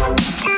Yeah.